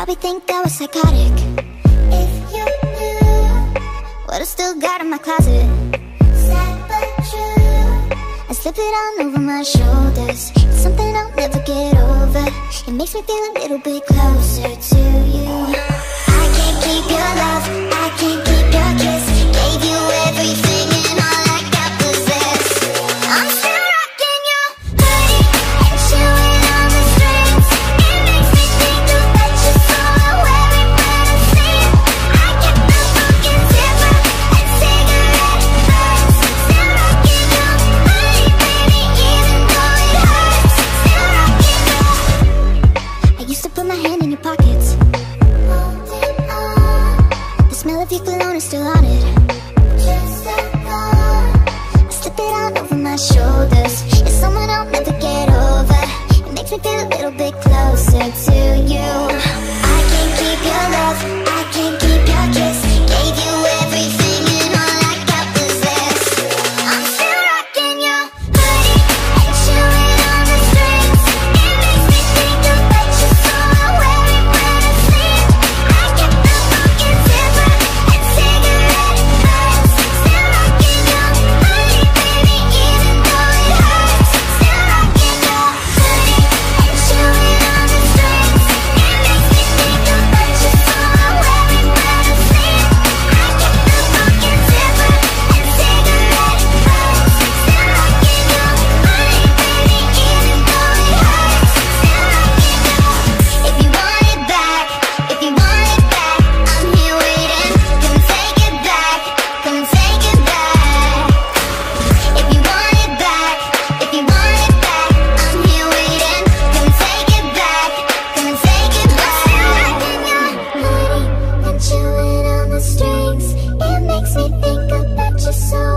probably think that was psychotic. If you knew What I still got in my closet. Sad but true. I slip it on over my shoulders. Something I'll never get over. It makes me feel a little bit closer to Smell of is still on it I slip it on over my shoulders. It's someone I'll never get over. It makes me feel a little bit closer to you so